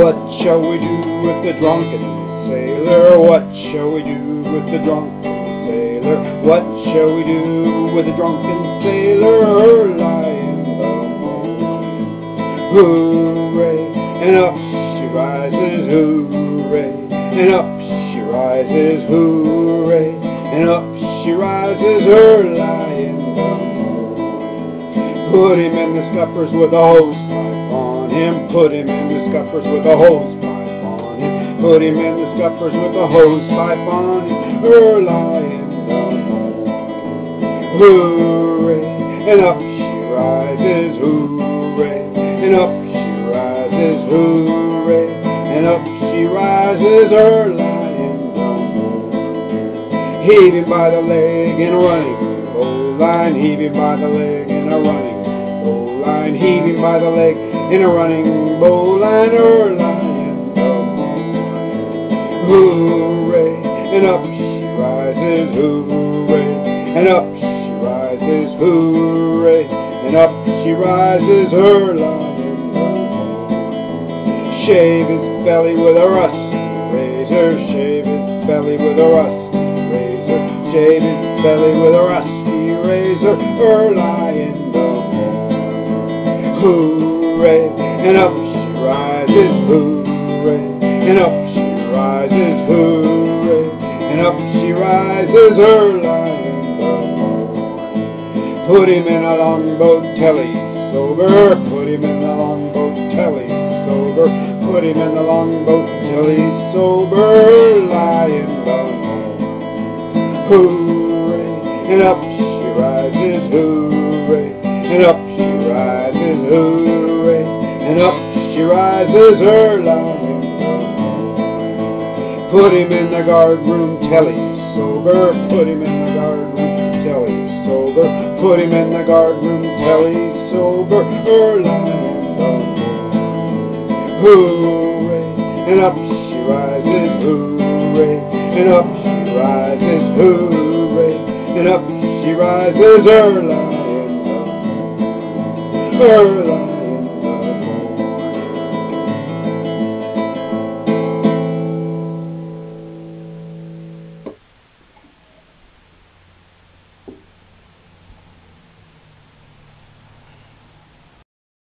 What shall we do with the drunken sailor? What shall we do with the drunken sailor? What shall we do with the drunken sailor lying moon? Hooray! And up she rises, hooray! And up she rises, hooray! And up she rises, her lying moon. Put him in the scuppers with a him. Put him in the scuppers with a hose pipe on him. Put him in the scuppers with a hose pipe on him. Her lying the moon. Hooray! And up she rises, hooray! And up she rises, hooray! And up she rises, her lying the moon. Heave him by the leg in a running bowline. Heave him by the leg in a running bowline. Heave him by the leg in a running bowline. Lying the. Hooray! And up she rises, hooray! And up she rises, hooray! And up she rises, her the. Shave his belly with a rusty razor. Shave his belly with a rusty razor. Shave his belly with a rusty razor. Her the moon. Hooray! And up she rises, hooray! And up she rises, hooray! And up she rises, her moon. Put him in a longboat till he's sober. Put him in the longboat till he's sober. Put him in the longboat till he's sober. Moon. Hooray! And up she rises, hooray! And up she rises, hooray! Rises, her lying. Put him in the guardroom tell him sober. Put him in the guardroom tell him sober. Put him in the guardroom tell him sober. Her the. Hooray! And up she rises, hooray! And up she rises, hooray! And up she rises, her lying. Her lying